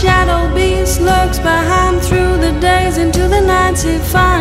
shadow beast lurks behind through the days into the nights he finds